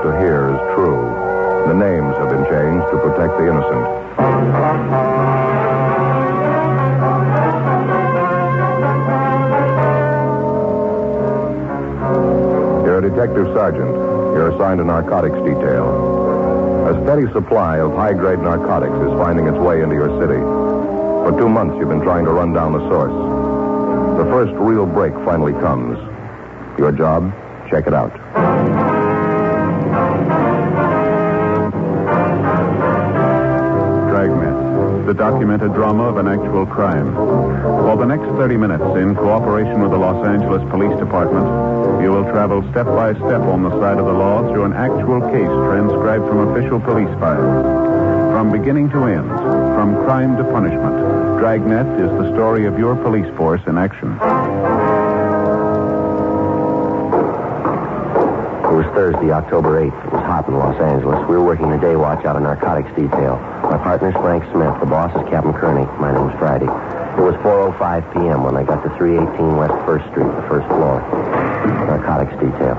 about to hear is true. The names have been changed to protect the innocent. You're a detective sergeant. You're assigned to narcotics detail. A steady supply of high grade narcotics is finding its way into your city. For two months, you've been trying to run down the source. The first real break finally comes. Your job? Check it out. The documented drama of an actual crime. For the next 30 minutes, in cooperation with the Los Angeles Police Department, you will travel step by step on the side of the law through an actual case transcribed from official police files. From beginning to end, from crime to punishment, Dragnet is the story of your police force in action. It was Thursday, October 8th. It was hot in Los Angeles. We were working the day watch out of narcotics detail. My partner's Frank Smith. The boss is Captain Kearney. My name's Friday. It was 4.05 p.m. when I got to 318 West 1st Street, the first floor. Narcotics detail.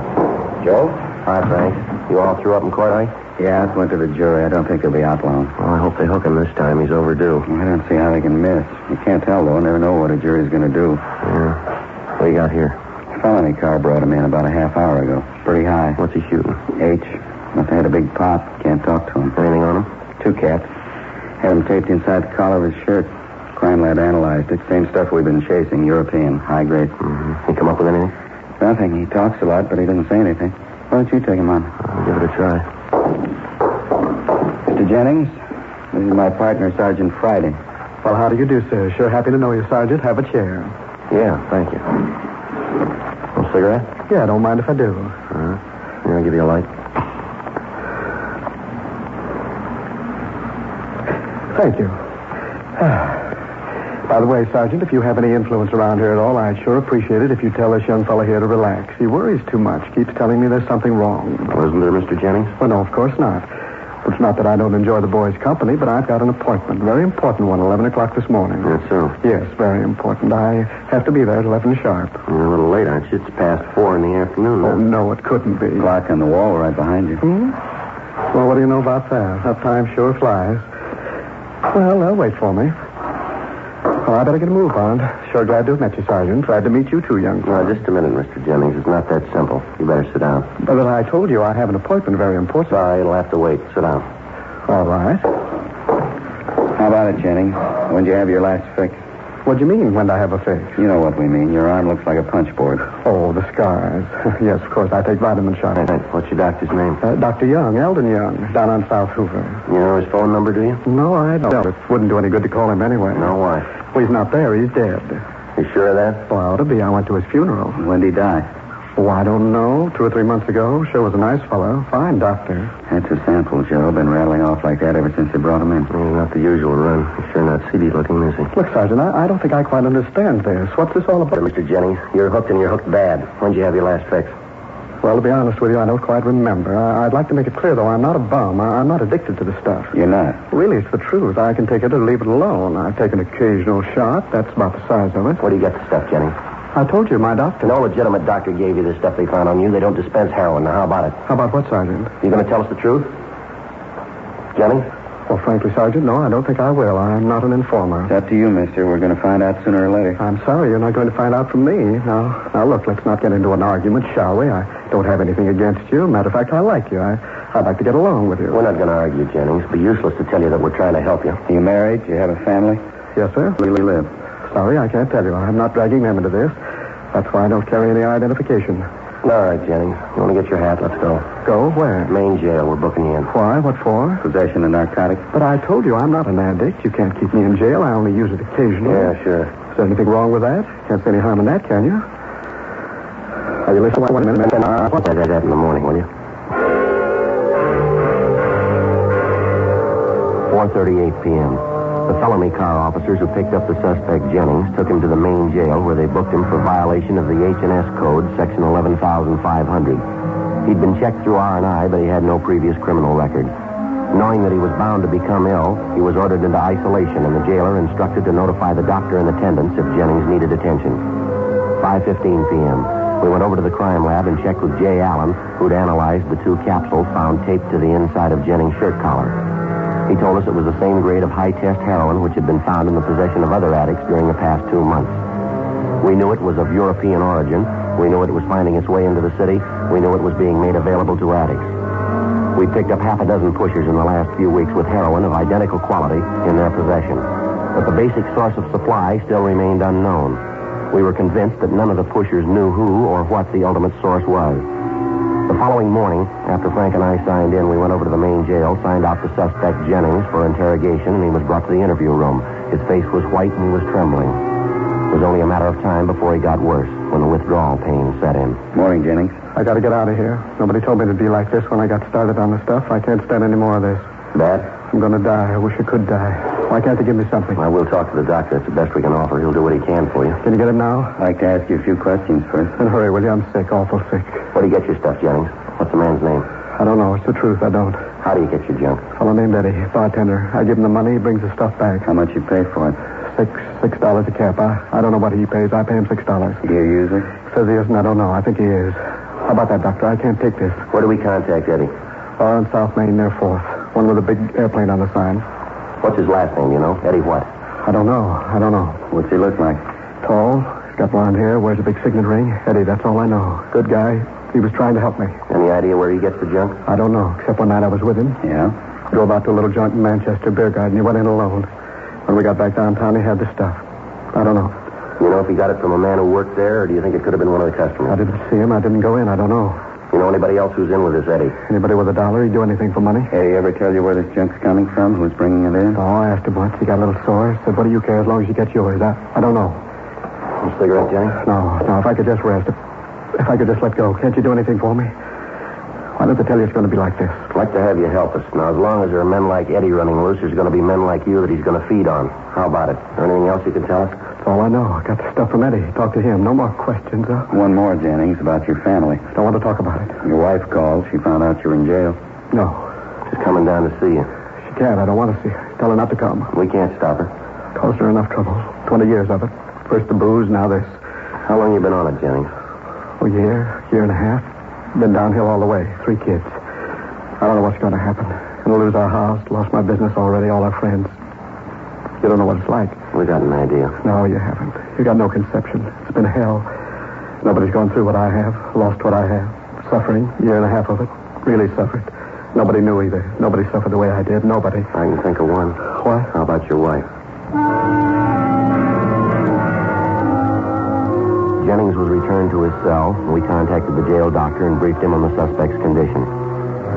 Joe? Hi, Frank. You all threw up in court, are? Yeah, it went to the jury. I don't think they'll be out long. Well, I hope they hook him this time. He's overdue. I don't see how they can miss. You can't tell, though. Never know what a jury's going to do. Yeah. What do you got here? A Felony car brought him in about a half hour ago. Pretty high. What's he shooting? H. Must have had a big pop. Can't talk to him. Anything on him? Two caps. Had him taped inside the collar of his shirt. Crime lab analyzed it. Same stuff we've been chasing. European. High grade. Mm-hmm. He come up with anything? Nothing. He talks a lot, but he doesn't say anything. Why don't you take him on? I'll give it a try. Mr. Jennings, this is my partner, Sergeant Friday. Well, how do you do, sir? Sure happy to know you, Sergeant. Have a chair. Yeah, thank you. A cigarette? Yeah, don't mind if I do. I'll give you a light. Thank you. Ah. By the way, Sergeant, if you have any influence around here at all, I'd sure appreciate it if you tell this young fellow here to relax. He worries too much. Keeps telling me there's something wrong. Well, isn't there, Mr. Jennings? Well, no, of course not. It's not that I don't enjoy the boy's company, but I've got an appointment. Very important one, 11 o'clock this morning. That's so. Yes, very important. I have to be there at 11 sharp. You're a little late, aren't you? It's past four in the afternoon. Oh, no, it couldn't be. Clock on the wall right behind you. Hmm? Well, what do you know about that? That time sure flies. Well, they'll wait for me. Well, I better get a move on. Sure glad to have met you, Sergeant. Glad to meet you too, young Now, just a minute, Mr. Jennings. It's not that simple. You better sit down. But then I told you I have an appointment very important. Sorry, it'll have to wait. Sit down. All right. How about it, Jennings? When'd you have your last fix? What do you mean, when I have a fix? You know what we mean. Your arm looks like a punch board. Oh, the scars. yes, of course. I take vitamin shots. Hey, what's your doctor's name? Uh, Dr. Young, Eldon Young, down on South Hoover. You know his phone number, do you? No, I don't. It wouldn't do any good to call him anyway. No, why? Well, he's not there. He's dead. You sure of that? Well, ought to be. I went to his funeral. When'd he die? Oh, I don't know. Two or three months ago. Sure was a nice fellow. Fine doctor. That's a sample, Joe. Been rattling off like that ever since they brought him in. Well, not the usual run. He's sure not seedy looking, is he? Look, Sergeant, I, I don't think I quite understand this. What's this all But, about? Mr. Jennings, you're hooked and you're hooked bad. When'd you have your last fix? Well, to be honest with you, I don't quite remember. I, I'd like to make it clear, though, I'm not a bum. I, I'm not addicted to the stuff. You're not. Really, it's the truth. I can take it or leave it alone. I take an occasional shot. That's about the size of it. Where do you get the stuff, Jennings? I told you, my doctor. No legitimate doctor gave you the stuff they found on you. They don't dispense heroin. Now, how about it? How about what, Sergeant? You going to tell us the truth? Jennings? Well, frankly, Sergeant, no, I don't think I will. I'm not an informer. It's up to you, mister. We're going to find out sooner or later. I'm sorry, you're not going to find out from me. Now, now, look, let's not get into an argument, shall we? I don't have anything against you. Matter of fact, I like you. I, I'd like to get along with you. We're not going to argue, Jennings. It'd be useless to tell you that we're trying to help you. Are you married? Do you have a family? Yes, sir. Where do you live? Sorry, I can't tell you. I'm not dragging them into this. That's why I don't carry any identification. All right, Jennings. You want to get your hat? Let's go. Go where? Main jail. We're booking you in. Why? What for? Possession of narcotics? But I told you I'm not an addict. You can't keep me in jail. I only use it occasionally. Yeah, sure. Is there anything wrong with that? Can't see any harm in that, can you? Are you listening? One minute. Uh, I'll you that in the morning, will you? 4.38 p.m. The felony car officers who picked up the suspect, Jennings, took him to the main jail where they booked him for violation of the H&S Code, Section 11500. He'd been checked through R&I, but he had no previous criminal record. Knowing that he was bound to become ill, he was ordered into isolation, and the jailer instructed to notify the doctor in attendance if Jennings needed attention. 5.15 p.m. We went over to the crime lab and checked with Jay Allen, who'd analyzed the two capsules found taped to the inside of Jennings' shirt collar. He told us it was the same grade of high-test heroin which had been found in the possession of other addicts during the past two months. We knew it was of European origin. We knew it was finding its way into the city. We knew it was being made available to addicts. We picked up half a dozen pushers in the last few weeks with heroin of identical quality in their possession. But the basic source of supply still remained unknown. We were convinced that none of the pushers knew who or what the ultimate source was. The following morning, after Frank and I signed in, we went over to the main jail, signed out the suspect Jennings for interrogation, and he was brought to the interview room. His face was white and he was trembling. It was only a matter of time before he got worse, when the withdrawal pain set in. Morning, Jennings. I gotta get out of here. Nobody told me it'd be like this when I got started on the stuff. I can't stand any more of this. Bad? I'm gonna die. I wish I could die. Why can't they give me something? Well, we'll talk to the doctor. It's the best we can offer. He'll do what he can for you. Can you get it now? I'd like to ask you a few questions first. Then hurry, will you? I'm sick, awful sick. Where do you get your stuff, Jennings? What's the man's name? I don't know. It's the truth. I don't. How do you get your junk? Fellow named Eddie, bartender. I give him the money. He brings the stuff back. How much you pay for it? Six, six dollars a cap. I, I don't know what he pays. I pay him six dollars. Do you use it? Says he isn't. I don't know. I think he is. How about that, doctor? I can't take this. Where do we contact Eddie? Oh, Far on South Main near Fourth. One with a big airplane on the sign. What's his last name, you know? Eddie what? I don't know. I don't know. What's he look like? Tall. He's got blonde hair. Wears a big signet ring. Eddie, that's all I know. Good guy. He was trying to help me. Any idea where he gets the junk? I don't know, except one night I was with him. Yeah? Drove out to a little joint in Manchester beer garden. He went in alone. When we got back downtown, he had the stuff. I don't know. You know if he got it from a man who worked there, or do you think it could have been one of the customers? I didn't see him. I didn't go in. I don't know. You know anybody else who's in with this Eddie? Anybody with a dollar, he'd do anything for money. Hey, ever tell you where this junk's coming from? Who's bringing it in? Oh, I asked him once. He got a little sore. Said, what do you care as long as you get yours? I, I don't know. A cigarette, Jennings? No, no, if I could just rest. If, if I could just let go. Can't you do anything for me? Why did they tell you it's going to be like this? I'd like to have you help us. Now, as long as there are men like Eddie running loose, there's going to be men like you that he's going to feed on. How about it? Anything else you can tell us? That's all I know. I got the stuff from Eddie. Talk to him. No more questions, huh? One more, Jennings, about your family. Don't want to talk about it. Your wife called. She found out you were in jail. No. She's coming down to see you. She can't. I don't want to see her. Tell her not to come. We can't stop her. Caused her enough trouble. Twenty years of it. First the booze, now this. How long you been on it, Jennings? A year, year and a half. Been downhill all the way. Three kids. I don't know what's going to happen. Gonna lose our house. Lost my business already. All our friends. You don't know what it's like. We got an idea. No, you haven't. You got no conception. It's been hell. Nobody's gone through what I have. Lost what I have. Suffering. Year and a half of it. Really suffered. Nobody knew either. Nobody suffered the way I did. Nobody. I can think of one. What? How about your wife? Jennings was returned to his cell, and we contacted the jail doctor and briefed him on the suspect's condition.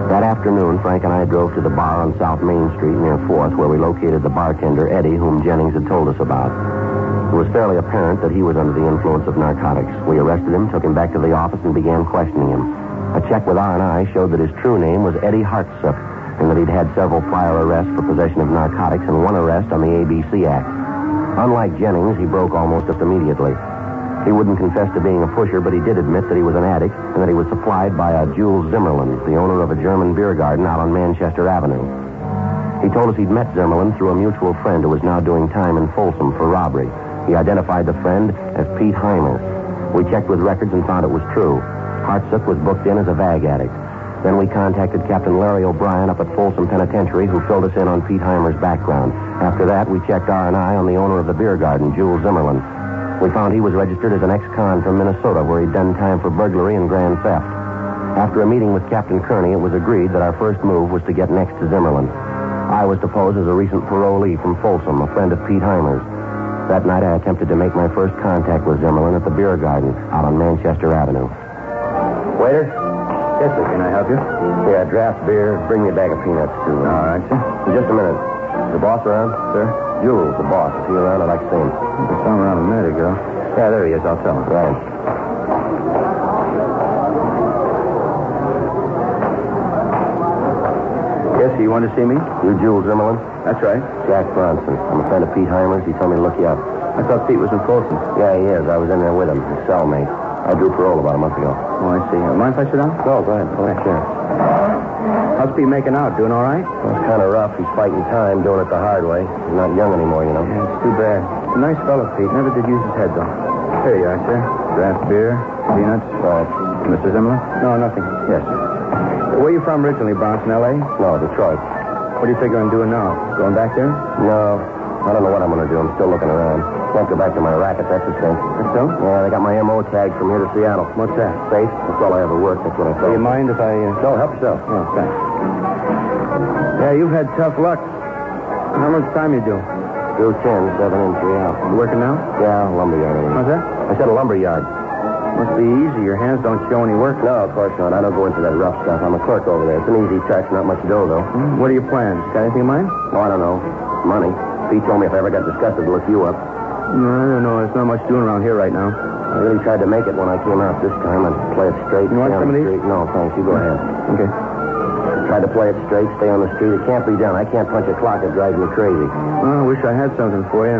That afternoon, Frank and I drove to the bar on South Main Street near 4th, where we located the bartender, Eddie, whom Jennings had told us about. It was fairly apparent that he was under the influence of narcotics. We arrested him, took him back to the office, and began questioning him. A check with R&I showed that his true name was Eddie Hartsup, and that he'd had several prior arrests for possession of narcotics and one arrest on the ABC Act. Unlike Jennings, he broke almost just immediately. He wouldn't confess to being a pusher, but he did admit that he was an addict and that he was supplied by a Jules Zimmerlin, the owner of a German beer garden out on Manchester Avenue. He told us he'd met Zimmerlin through a mutual friend who was now doing time in Folsom for robbery. He identified the friend as Pete Heimer. We checked with records and found it was true. Hartsuck was booked in as a vag addict. Then we contacted Captain Larry O'Brien up at Folsom Penitentiary, who filled us in on Pete Heimer's background. After that, we checked R&I on the owner of the beer garden, Jules Zimmerlin. We found he was registered as an ex-con from Minnesota, where he'd done time for burglary and grand theft. After a meeting with Captain Kearney, it was agreed that our first move was to get next to Zimmerlin. I was to pose as a recent parolee from Folsom, a friend of Pete Heimer's. That night, I attempted to make my first contact with Zimmerlin at the beer garden out on Manchester Avenue. Waiter? Yes, sir. Can I help you? Yeah, draft beer. Bring me a bag of peanuts, too. All right, sir. Just a minute. The boss around? Sir? Jules, the boss. Is he around? I'd like to see him. He saw him around a minute ago. Yeah, there he is. I'll tell him. Right. Yes. You want to see me? You Jules Zimmerlin? That's right. Jack Bronson. I'm a friend of Pete Heimer's. He told me to look you up. I thought Pete was in Folsom. Yeah, he is. I was in there with him, his cellmate. I drew parole about a month ago. Oh, I see. Uh, mind if I sit down? No, go ahead. Go ahead, sure. How's Pete making out? Doing all right? Well, it's kind of rough. He's fighting time, doing it the hard way. He's not young anymore, you know. Yeah, it's too bad. A nice fellow, Pete. Never did use his head, though. Here you are, sir. Draft beer, peanuts. Right. Mr. Zimmerman? No, nothing. Yes. Where you from originally, Bronson, L.A.? No, Detroit. What are you figuring on doing now? Going back there? No. I don't know what I'm going to do. I'm still looking around. Can't go back to my racket. That's the thing. That's so? Yeah, they got my MO tag from here to Seattle. What's that? Safe. That's all I ever worked. That's what I Do you mind if I... Uh... No, help yourself. Oh, thanks. Yeah, you've had tough luck. How much time you do? Do 10, 7 in, 3 out. You working now? Yeah, lumberyard. over How's there. that? I said a lumberyard. Must be easy. Your hands don't show any work. No, of course not. I don't go into that rough stuff. I'm a clerk over there. It's an easy touch, not much dough, though. Hmm, What are your plans? Got anything in mind? Oh, I don't know. Money. Pete told me if I ever got disgusted to look you up. No, I don't know. There's not much doing around here right now. I really tried to make it when I came out this time and play it straight. You want some of the these? street. No, thanks. You go ahead. Okay. Tried to play it straight, stay on the street. It can't be done. I can't punch a clock. It drives me crazy. Well, I wish I had something for you.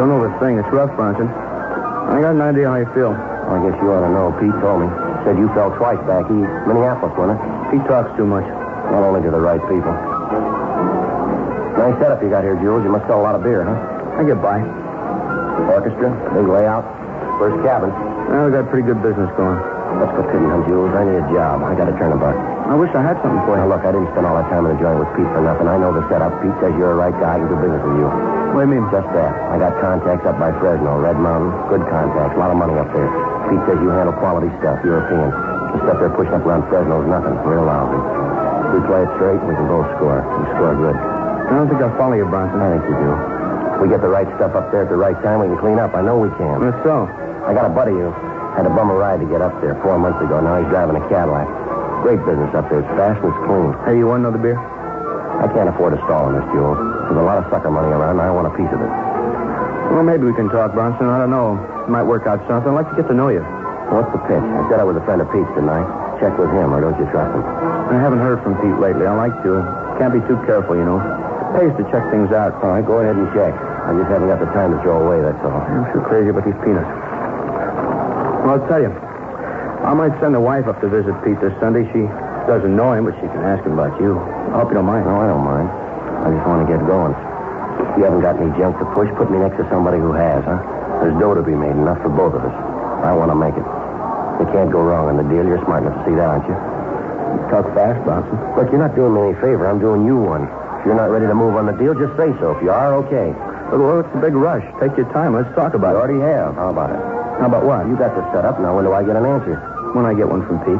Don't know the thing. It's rough, Bronson. I got an idea how you feel. I guess you ought to know. Pete told me. Said you fell twice back east. Minneapolis, wasn't it? He talks too much. Not only to the right people. Nice setup you got here, Jules. You must sell a lot of beer, huh? I get by. Orchestra, big layout, first cabin. Well, we got pretty good business going. Let's go kidding, huh, Jules? I need a job. I got to turn a buck. I wish I had something for Now, look, I didn't spend all that time in the joint with Pete for nothing. I know the setup. Pete says you're a right guy. I can do business with you. What do you mean? Just that. I got contacts up by Fresno, Red Mountain. Good contacts. A lot of money up there. Pete says you handle quality stuff, European. The stuff they're pushing up around Fresno is nothing. Real lousy. If we play it straight, we can both score. We score good. I don't think I'll follow you, Bronson. I think you do. If we get the right stuff up there at the right time, we can clean up. I know we can. That's so. I got a buddy who had a bummer ride to get up there four months ago. Now he's driving a Cadillac. Great business up there. It's fast and it's clean. Hey, you want another beer? I can't afford a stall in this, Jules. There's a lot of sucker money around, and I want a piece of it. Well, maybe we can talk, Bronson. I don't know. Might work out something. I'd like to get to know you. What's the pitch? I said I was a friend of Pete's, didn't Check with him, or don't you trust him? I haven't heard from Pete lately. I like to. Can't be too careful, you know. It pays to check things out. All right, go ahead and check. I just haven't got the time to throw away, that's all. I'm sure crazy about these peanuts. Well, I'll tell you. I might send the wife up to visit Pete this Sunday. She doesn't know him, but she can ask him about you. I hope you don't mind. No, I don't mind. I just want to get going. If You haven't got any junk to push. Put me next to somebody who has, huh? There's dough to be made, enough for both of us. I want to make it. You can't go wrong on the deal. You're smart enough to see that, aren't you? Talk fast, Bronson. Look, you're not doing me any favor. I'm doing you one. If you're not ready to move on the deal, just say so. If you are, okay. Well, it's a big rush. Take your time. Let's talk I about it. already have. How about it? How about what? You got this set up. Now, when do I get an answer? When I get one from Pete.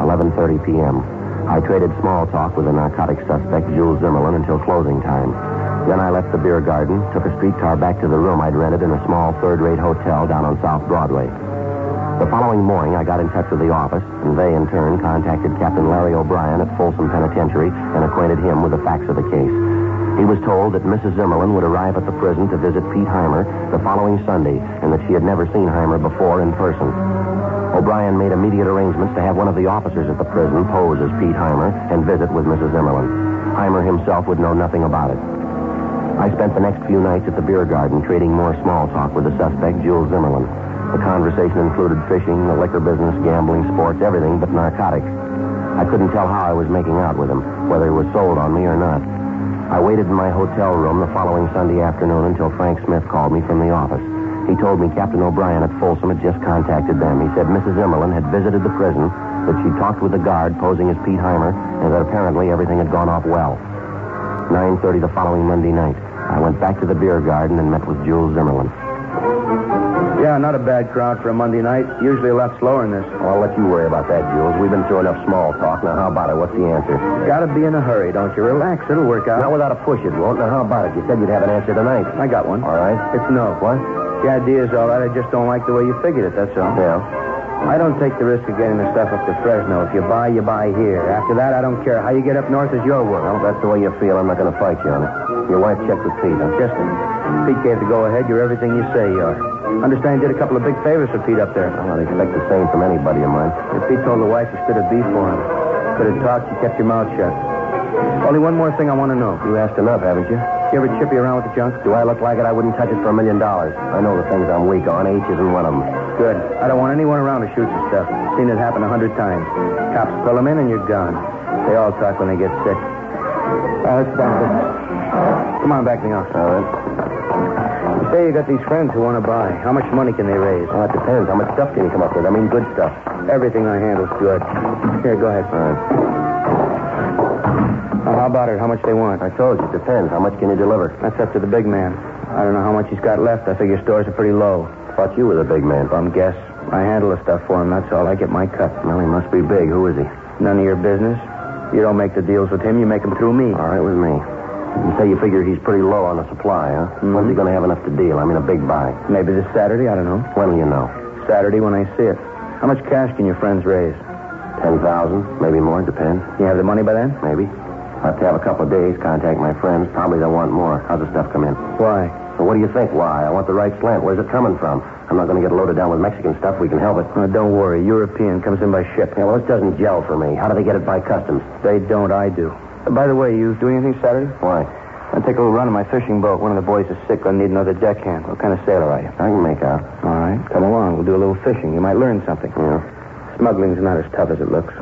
11.30 p.m. I traded small talk with the narcotic suspect, Jules Zimmerlin, until closing time. Then I left the beer garden, took a streetcar back to the room I'd rented in a small third-rate hotel down on South Broadway. The following morning, I got in touch with the office, and they, in turn, contacted Captain Larry O'Brien at Folsom Penitentiary and acquainted him with the facts of the case. He was told that Mrs. Zimmerlin would arrive at the prison to visit Pete Heimer the following Sunday, and that she had never seen Heimer before in person. O'Brien made immediate arrangements to have one of the officers at the prison pose as Pete Heimer and visit with Mrs. Zimmerlin. Heimer himself would know nothing about it. I spent the next few nights at the beer garden trading more small talk with the suspect, Jules Zimmerlin. The conversation included fishing, the liquor business, gambling, sports, everything but narcotics. I couldn't tell how I was making out with him, whether he was sold on me or not. I waited in my hotel room the following Sunday afternoon until Frank Smith called me from the office. He told me Captain O'Brien at Folsom had just contacted them. He said Mrs. Zimmerlin had visited the prison, that she talked with the guard posing as Pete Heimer, and that apparently everything had gone off well. 9.30 the following Monday night. I went back to the beer garden and met with Jules Zimmerlin. Yeah, not a bad crowd for a Monday night. Usually a lot slower than this. Well, I'll let you worry about that, Jules. We've been through enough small talk. Now, how about it? What's the answer? Gotta be in a hurry, don't you? Relax. It'll work out. Not without a push, it won't. Now, how about it? You said you'd have an answer tonight. I got one. All right. It's no. What? The idea's all right. I just don't like the way you figured it, that's all. Yeah. I don't take the risk of getting the stuff up to Fresno. If you buy, you buy here. After that, I don't care. How you get up north is your work. Well, that's the way you feel, I'm not going to fight you on it. Your wife checked with Pete, huh? Just Pete gave the go-ahead. You're everything you say you are. Understand you did a couple of big favors for Pete up there. Well, I'd expect the same from anybody of mine. If Pete told the wife you stood a beef for him. Could have talked, you kept your mouth shut. Only one more thing I want to know. You asked enough, haven't you? You ever chippy around with the junk? Do I look like it? I wouldn't touch it for a million dollars. I know the things I'm weak on. H isn't one of them. Good. I don't want anyone around to shoot the stuff. I've Seen it happen a hundred times. Cops pull them in and you're gone. They all talk when they get sick. Uh, let's down business. Come on back the office. All right. You say you got these friends who want to buy. How much money can they raise? Well, it depends. How much stuff can you come up with? I mean, good stuff. Everything I handle's good. Here, go ahead. All right. Now, how about it? How much they want? I told you, it depends. How much can you deliver? That's up to the big man. I don't know how much he's got left. I figure stores are pretty low. Thought you were the big man. Bum guess. I handle the stuff for him, that's all. I get my cut. Well, he must be big. Who is he? None of your business. You don't make the deals with him, you make them through me. All right with me. You say you figure he's pretty low on the supply, huh? Mhm. When's he going to have enough to deal? I mean, a big buy. Maybe this Saturday, I don't know. When will you know? Saturday when I see it. How much cash can your friends raise? Ten thousand, maybe more. Depends. You have the money by then? Maybe. I'll have to have a couple of days. Contact my friends. Probably they'll want more. How's the stuff come in? Why? What do you think? Why? I want the right slant. Where's it coming from? I'm not going to get loaded down with Mexican stuff. We can help it. Uh, don't worry. European comes in by ship. Yeah, well, this doesn't gel for me. How do they get it by customs? They don't, I do. By the way, you doing anything Saturday? Why? I'll take a little run in my fishing boat. One of the boys is sick. I'll need another deckhand. What kind of sailor are you? I can make out. All right. Come along. We'll do a little fishing. You might learn something. Yeah. Smuggling's not as tough as it looks.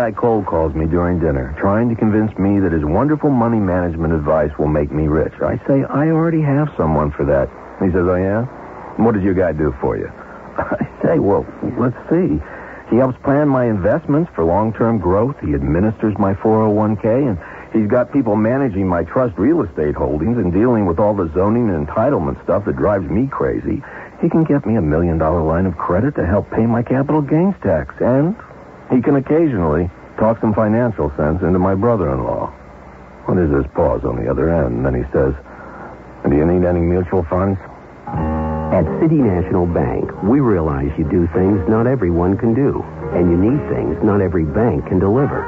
Guy cold calls me during dinner, trying to convince me that his wonderful money management advice will make me rich. I say, I already have someone for that. He says, Oh, yeah? What does your guy do for you? I say, Well, let's see. He helps plan my investments for long term growth. He administers my 401k, and he's got people managing my trust real estate holdings and dealing with all the zoning and entitlement stuff that drives me crazy. He can get me a million dollar line of credit to help pay my capital gains tax, and he can occasionally talk some financial sense into my brother-in-law. Well, there's this pause on the other end, and then he says, do you need any mutual funds? At City National Bank, we realize you do things not everyone can do, and you need things not every bank can deliver.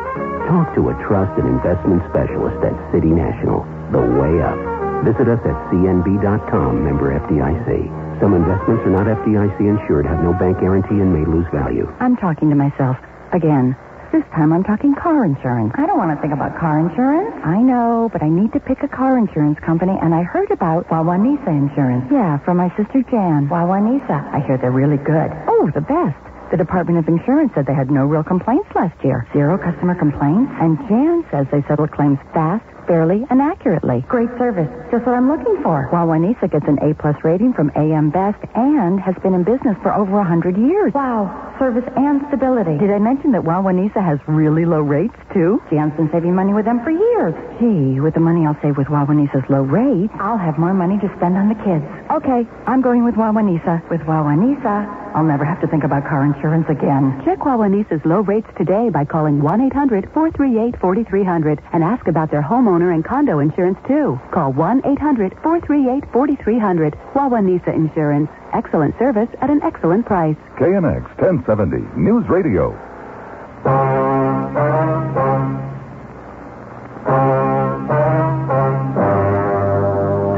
Talk to a trust and investment specialist at City National, the way up. Visit us at cnb.com, member FDIC. Some investments are not FDIC insured, have no bank guarantee, and may lose value. I'm talking to myself again. This time I'm talking car insurance. I don't want to think about car insurance. I know, but I need to pick a car insurance company, and I heard about Wawanesa Insurance. Yeah, from my sister Jan. Wawanesa. I hear they're really good. Oh, the best. The Department of Insurance said they had no real complaints last year. Zero customer complaints. And Jan says they settle claims fast, fairly, and accurately. Great service. Just what I'm looking for. Wawanesa gets an A-plus rating from AM Best and has been in business for over a 100 years. Wow. Service and stability. Did I mention that Wawanesa has really low rates, too? Jan's been saving money with them for years. Gee, with the money I'll save with Wawanesa's low rates, I'll have more money to spend on the kids. Okay, I'm going with Wawanesa. With Wawanesa, I'll never have to think about car insurance again. Check Wawanesa's low rates today by calling 1-800-438-4300 and ask about their homeowner and condo insurance, too. Call 1-800-438-4300. Wawanesa Insurance. Excellent service at an excellent price. KNX 1070 News Radio.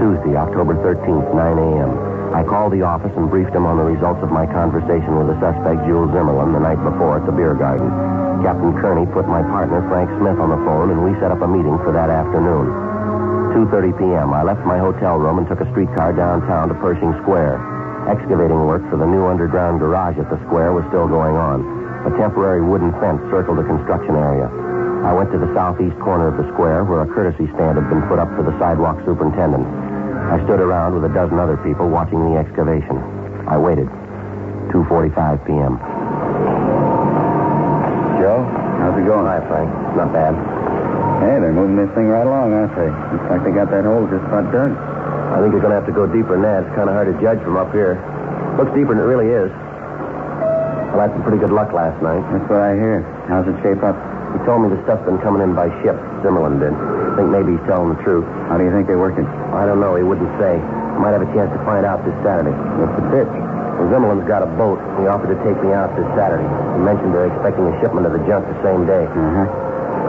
Tuesday, October 13th, 9 a.m. I called the office and briefed him on the results of my conversation with the suspect, Jules Zimmerlin, the night before at the beer garden. Captain Kearney put my partner, Frank Smith, on the phone, and we set up a meeting for that afternoon. 2.30 p.m., I left my hotel room and took a streetcar downtown to Pershing Square. Excavating work for the new underground garage at the square was still going on. A temporary wooden fence circled the construction area. I went to the southeast corner of the square where a courtesy stand had been put up for the sidewalk superintendent. I stood around with a dozen other people watching the excavation. I waited. 2.45 p.m. Joe, how's it going? Hi, Frank. Not bad. Hey, they're moving this thing right along, aren't they? Looks like they got that hole just about dug. I think you're going to have to go deeper than that. It's kind of hard to judge from up here. Looks deeper than it really is. Well, I had some pretty good luck last night. That's what I hear. How's it shape up? He told me the stuff's been coming in by ship. Zimmerlin did. I think maybe he's telling the truth. How do you think they're working? I don't know. He wouldn't say. Might have a chance to find out this Saturday. What's the pitch? Well, Zimmerlin's got a boat. He offered to take me out this Saturday. He mentioned they're expecting a shipment of the junk the same day. Uh-huh.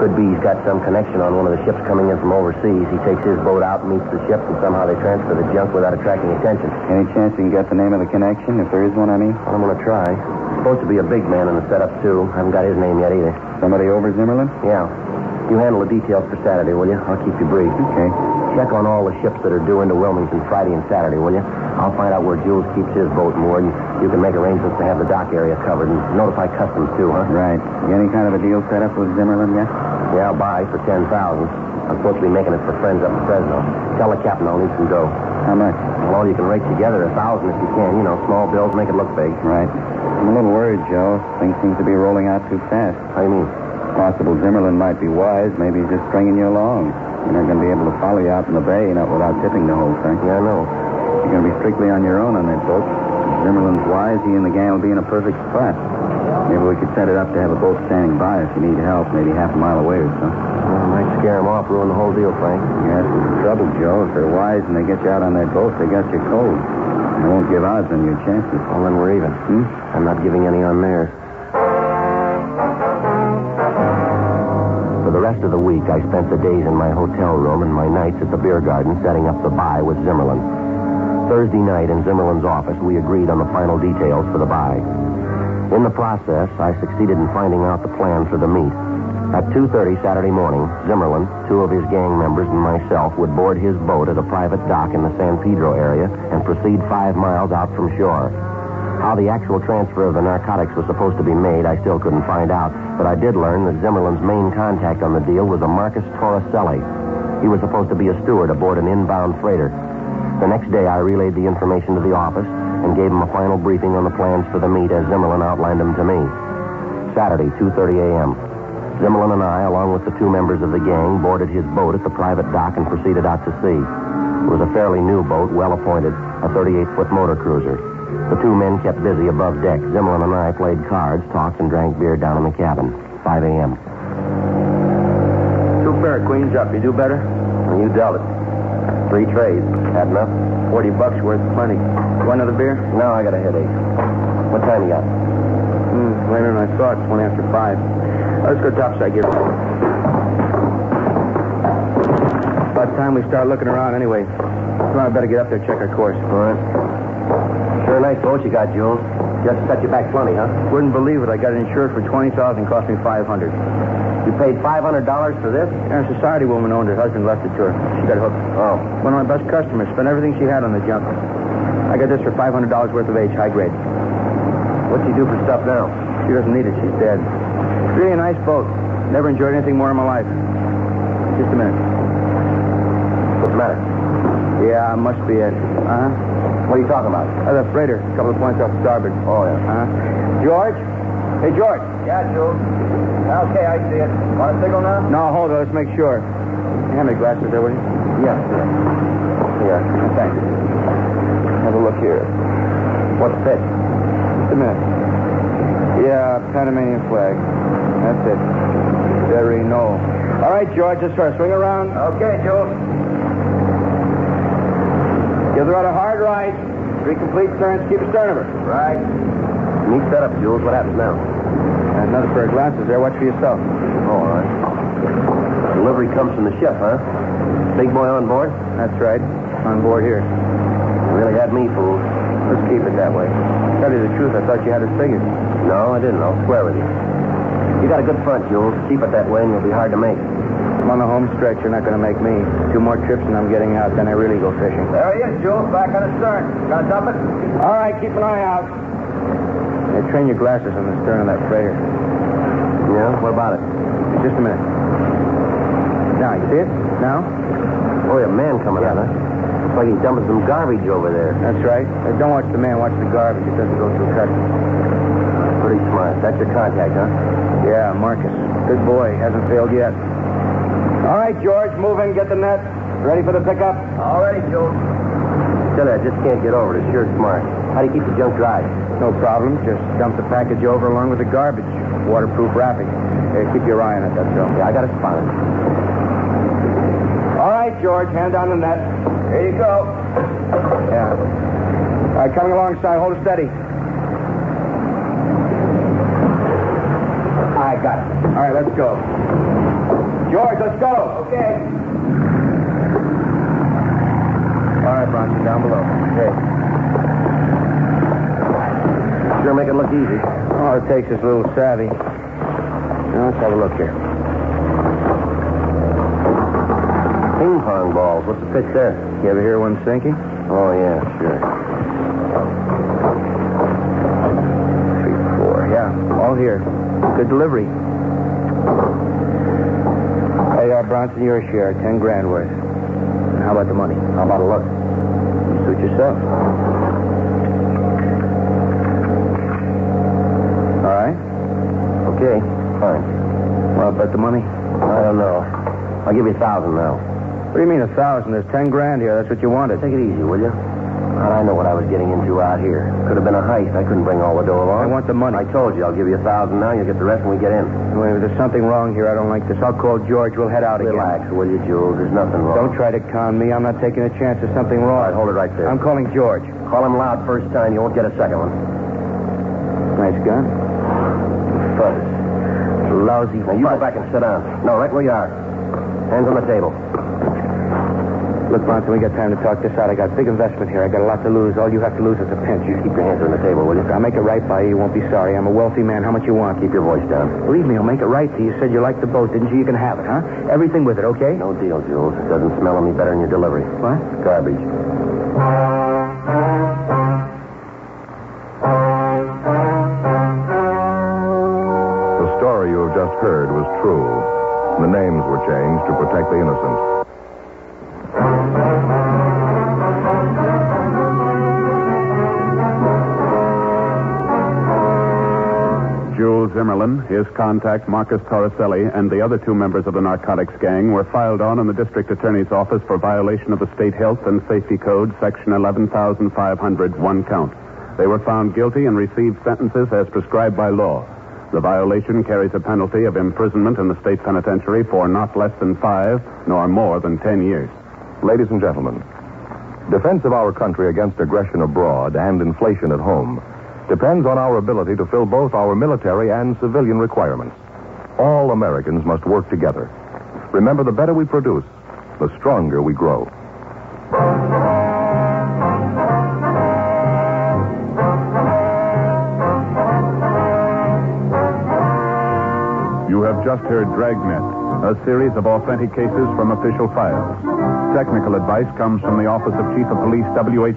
Could be he's got some connection on one of the ships coming in from overseas. He takes his boat out, meets the ship, and somehow they transfer the junk without attracting attention. Any chance you can get the name of the connection, if there is one, I mean? I'm going to try. Supposed to be a big man in the setup, too. I haven't got his name yet either. Somebody over Zimmerlin? Yeah. You handle the details for Saturday, will you? I'll keep you brief. Okay. Check on all the ships that are due into Wilmington Friday and Saturday, will you? I'll find out where Jules keeps his boat moored, and you can make arrangements to have the dock area covered and notify customs, too, huh? Right. You any kind of a deal set up with Zimmerman yet? Yeah, I'll buy for 10000 I'm supposed to be making it for friends up in Fresno. Tell the captain I'll need some dough. How much? Well, you can rake together, a thousand if you can. You know, small bills make it look big. Right. I'm a little worried, Joe. Things seem to be rolling out too fast. How do you mean? Possible Zimmerman might be wise. Maybe he's just stringing you along. You're not going to be able to follow you out in the bay, not without tipping the whole thing. Yeah, I know. You're going to be strictly on your own on that boat. If Zimmerman's wise, he and the gang will be in a perfect spot. Maybe we could set it up to have a boat standing by if you need help, maybe half a mile away or so. Well, might scare him off, ruin the whole deal, Frank. Yes, it's the trouble, Joe. If they're wise and they get you out on that boat, they got you cold. They won't give odds on your chances. Well, then we're even. Hmm? I'm not giving any on theirs. The rest of the week, I spent the days in my hotel room and my nights at the beer garden setting up the buy with Zimmerlin. Thursday night in Zimmerlin's office, we agreed on the final details for the buy. In the process, I succeeded in finding out the plan for the meet. At 2.30 Saturday morning, Zimmerlin, two of his gang members, and myself would board his boat at a private dock in the San Pedro area and proceed five miles out from shore. How the actual transfer of the narcotics was supposed to be made, I still couldn't find out, but I did learn that Zimmerlin's main contact on the deal was a Marcus Torricelli. He was supposed to be a steward aboard an inbound freighter. The next day, I relayed the information to the office and gave him a final briefing on the plans for the meet as Zimmerlin outlined them to me. Saturday, 2.30 a.m. Zimmerlin and I, along with the two members of the gang, boarded his boat at the private dock and proceeded out to sea. It was a fairly new boat, well appointed, a 38-foot motor cruiser. The two men kept busy above deck. Zimmerlin and I played cards, talked, and drank beer down in the cabin. 5 a.m. Two pair of queens up. You do better? You dealt it. Three treys. Had enough? Forty bucks worth, plenty. Want another beer? No, I got a headache. What time you got? Hmm, later than I thought. Twenty after five. Let's go topside gear. About time we start looking around anyway. Come on, I better get up there check our course. All right. Sure nice boat you got, Jules. Just set you back plenty, huh? Wouldn't believe it. I got it insured for twenty thousand, cost me five hundred. You paid $500 for this? Yeah, a society woman owned it. Husband left it to her. She got hooked. Oh. One of my best customers. Spent everything she had on the junk. I got this for five hundred dollars worth of age, high grade. What's she do for stuff now? She doesn't need it. She's dead. Really a nice boat. Never enjoyed anything more in my life. Just a minute. What's the matter? Yeah, must be it. Uh huh. What are you talking about? That's a freighter. A couple of points off starboard. Oh, yeah. Uh huh. George? Hey, George. Yeah, Joe. Okay, I see it. Want a signal now? No, hold on. Let's make sure. Hand me glasses there, will you? Yeah. Here. Thanks. Have a look here. What's fit? Just a minute. Yeah, Panamanian flag. That's it. Very no. All right, George, let's try. Swing around. Okay, Jules. Give the rudder hard right. Three complete turns. Keep astern of her. Right. Neat setup, Jules. What happens now? And another pair of glasses there. Watch for yourself. Oh, all right. Delivery comes from the ship, huh? Big boy on board? That's right. On board here. You really had me fooled. Let's keep it that way. Tell you the truth, I thought you had it figured. No, I didn't. I'll swear with you. You got a good front, Jules. Keep it that way, and you'll be hard to make. I'm on the home stretch. You're not going to make me. Two more trips, and I'm getting out. Then I really go fishing. There he is, Jules. Back on the stern. Gonna dump it? All right, keep an eye out. Hey, train your glasses on the stern of that freighter. Yeah? What about it? Just a minute. Now, you see it? Now? Oh, a man coming out, huh? Looks like he's dumping some garbage over there. That's right. Hey, don't watch the man. Watch the garbage. It doesn't go through customs. Pretty smart. That's your contact, huh? Yeah, Marcus. Good boy. Hasn't failed yet. All right, George. Move in. Get the net. Ready for the pickup? All ready, Jules. Still, I just can't get over it. It's sure smart. How do you keep the junk dry? No problem. Just dump the package over along with the garbage. Waterproof wrapping. Hey, keep your eye on it, that's all. Yeah, I got it spotted. All right, George. Hand down the net. Here you go. Yeah. All right, coming alongside. Hold it steady. I got it. All right, let's go. George, let's go. Okay. All right, Bronson, down below. Okay. Sure make it look easy. All it takes is a little savvy. Now, let's have a look here. Ping pong balls. What's the pitch there? You ever hear one sinking? Oh, yeah, sure. Three, four. Yeah, all here. Good delivery. Hey, uh, Bronson, your share, ten grand worth. And how about the money? How about a look? You suit yourself. All right. Okay, fine. Well, about the money? I don't know. I'll give you a thousand now. What do you mean a thousand? There's ten grand here. That's what you wanted. Take it easy, will you? How'd I know what I was getting into out here? Could have been a heist. I couldn't bring all the dough along. I want the money. I told you, I'll give you a thousand now. You'll get the rest when we get in. Wait, if there's something wrong here, I don't like this. I'll call George. We'll head out Relax, again. Relax, will you, Jules? There's nothing wrong. Don't try to con me. I'm not taking a chance. There's something All wrong. right, hold it right there. I'm calling George. Call him loud first time. You won't get a second one. Nice gun. Fuzz. Lousy Now, you go back and sit down. No, right where you are. Hands on the table. Look, Bronson, we got time to talk this out. I got big investment here. I got a lot to lose. All you have to lose is a pinch. You keep your hands on the table, will you? I'll make it right by you. You won't be sorry. I'm a wealthy man. How much you want? Keep your voice down. Believe me, I'll make it right to you. You said you liked the boat, didn't you? You can have it, huh? Everything with it, okay? No deal, Jules. It doesn't smell any better than your delivery. What? Garbage. The story you have just heard was true. The names were changed to protect the innocent. Zimmerlin, his contact Marcus Torricelli, and the other two members of the narcotics gang were filed on in the district attorney's office for violation of the state health and safety code, section 11500, one count. They were found guilty and received sentences as prescribed by law. The violation carries a penalty of imprisonment in the state penitentiary for not less than five nor more than ten years. Ladies and gentlemen, defense of our country against aggression abroad and inflation at home depends on our ability to fill both our military and civilian requirements. All Americans must work together. Remember, the better we produce, the stronger we grow. You have just heard Dragnet, a series of authentic cases from official files. Technical advice comes from the Office of Chief of Police W.H.